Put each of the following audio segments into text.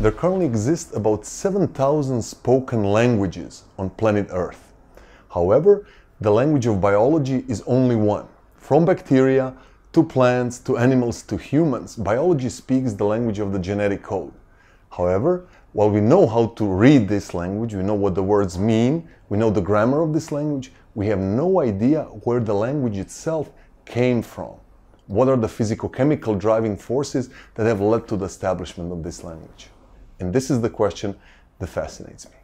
There currently exist about 7,000 spoken languages on planet Earth. However, the language of biology is only one. From bacteria to plants to animals to humans, biology speaks the language of the genetic code. However, while we know how to read this language, we know what the words mean, we know the grammar of this language, we have no idea where the language itself came from. What are the physico-chemical driving forces that have led to the establishment of this language? And this is the question that fascinates me.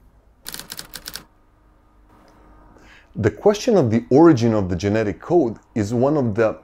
The question of the origin of the genetic code is one of the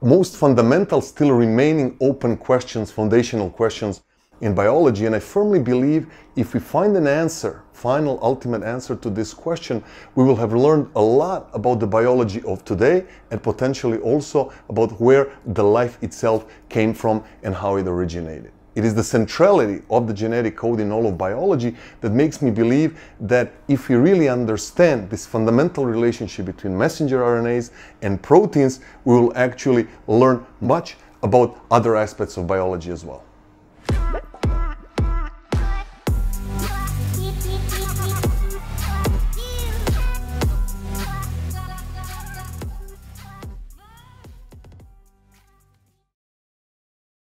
most fundamental, still remaining open questions, foundational questions in biology. And I firmly believe if we find an answer, final, ultimate answer to this question, we will have learned a lot about the biology of today and potentially also about where the life itself came from and how it originated. It is the centrality of the genetic code in all of biology that makes me believe that if we really understand this fundamental relationship between messenger RNAs and proteins, we will actually learn much about other aspects of biology as well.